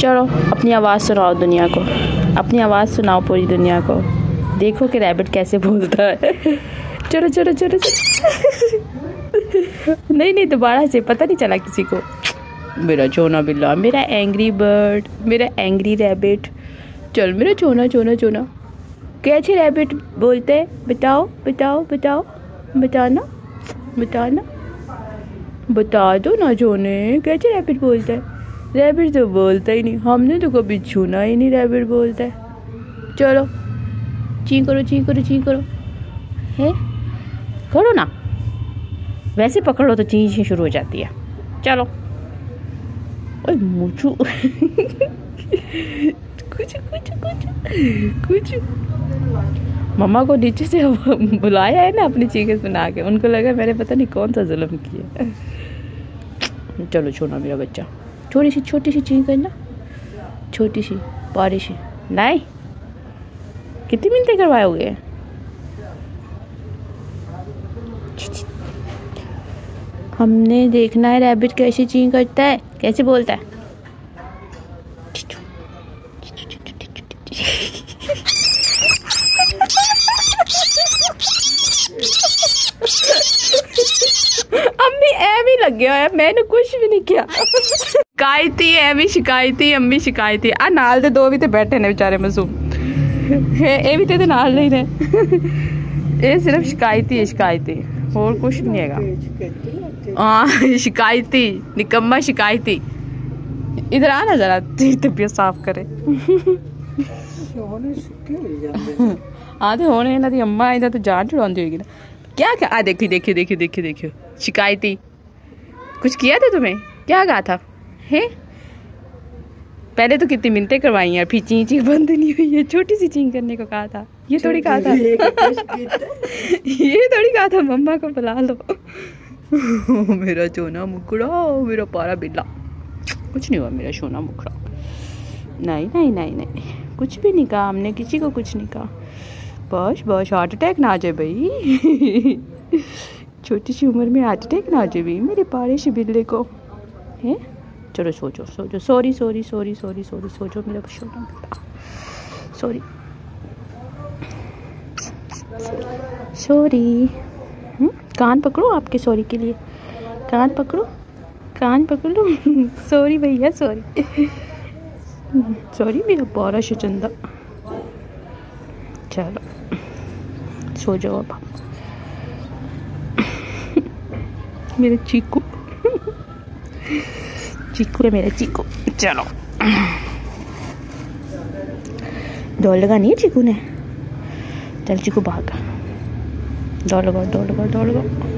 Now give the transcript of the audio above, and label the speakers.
Speaker 1: चलो अपनी आवाज़ सुनाओ दुनिया को। अपनी आवाज़ सुनाओ पूरी दुनिया को। देखो कि रैबिट कैसे बोलता है। चलो चलो चलो नहीं नहीं, दोबारा से, पता नहीं चला किसी को। मेरा चोना बिल्ला, मेरा एंग्री बर्ड मेरा एंग्री रैबिट चल, मेरा चोना चोना चोना। कैसे रैबिट बोलते हैं? बताओ बताओ बताओ। बताना बताना। बता दो ना जोने कैसे रैबिट बोलते है? रैबिट तो बोलता ही नहीं। हमने तो कभी छूना ही नहीं रैबिट बोलता है। चलो। ची करो ची करो ची करो। है? करो ना। वैसे पकड़ो तो ची ची शुरू हो जाती है। चलो। ओए, मुझू कुछ कुछ कुछ कुछ। मम्मा को नीचे से बुलाया है ना अपनी चीखें सुना के। उनको लगा मैंने पता नहीं कौन सा जुल्म किया। चलो छोड़ना मेरा बच्चा। छोटी सी छोटी सी चीज़ करना। छोटी सी, पारी सी। नहीं। कितनी मिनटें करवाओगे? हमने देखना है रैबिट कैसे चीं करता है, कैसे बोलता है अम्मी ਐਵੇਂ ਲੱਗਿਆ ਹੋਇਆ ਮੈਨੂੰ ਕੁਝ ਵੀ ਨਹੀਂ ਕਿਹਾ ਸ਼ਿਕਾਇਤੀ ਐਵੇਂ ਸ਼ਿਕਾਇਤੀ ਅੰਮੀ ਸ਼ਿਕਾਇਤੀ ਆ ਨਾਲ ਦੇ ਦੋ ਵੀ ਤੇ ਬੈਠੇ ਨੇ ਵਿਚਾਰੇ ਮਾਸੂਮ ਇਹ ਵੀ ਤੇ ਇਹਦੇ ਨਾਲ ਨਹੀਂ ਨੇ ਇਹ ਸਿਰਫ ਸ਼ਿਕਾਇਤੀ ਹੈ ਸ਼ਿਕਾਇਤੀ ਹੋਰ ਕੁਝ ਨਹੀਂ ਹੈਗਾ ਹਾਂ ਸ਼ਿਕਾਇਤੀ ਨਿਕੰਮਾ ਸ਼ਿਕਾਇਤੀ इधर आना जरा तेरी तबीयत साफ करे हाँ तो होने ਇਹਨਾਂ ਦੀ ਅੰਮਾ ਇਹਦਾ ਤਾਂ ਜਾਨ ਛੁਡਾਉਂਦੀ ਹੋਏਗੀ ਨਾ क्या क्या आ देखिए देखिए देखिए देखिए देखिए शिकायती कुछ किया था तुम्हें? क्या कहा था? है? पहले तो कितनी मिनटें करवाई हैं फिर ची ची बंद नहीं हुई है छोटी सी चीं करने को कहा था। ये थोड़ी कहा था। ये थोड़ी कहा था मम्मा को बुला लो। मेरा चोना मुकड़ा मेरा पारा बिल्ला। कुछ नहीं हुआ मेरा सोना मुखड़ा। नहीं नहीं नहीं नहीं। कुछ भी नहीं कहा हमने किसी को कुछ नहीं कहा। बस बस हार्ट अटैक ना आ जाए भाई। छोटी सी उम्र में हार्ट अटैक ना आ जाए मेरे पारे से बिल्ले को। है? चलो सोचो सोचो। Sorry sorry sorry sorry sorry सोचो मेरा सोना बेटा सॉरी सॉरी कान पकड़ो आपके सॉरी के लिए। कान पकड़ो। कान पकड़ लो। सॉरी भैया सॉरी सॉरी मेरा बारह शचंदा चलो। सो जाओ अब मेरे चीकू चीकू है मेरा चीकू चलो दौड़ लगानी है चीकू ने चल चीकू भाग दौड़ लगाओ दौड़ लगाओ दौड़ लगाओ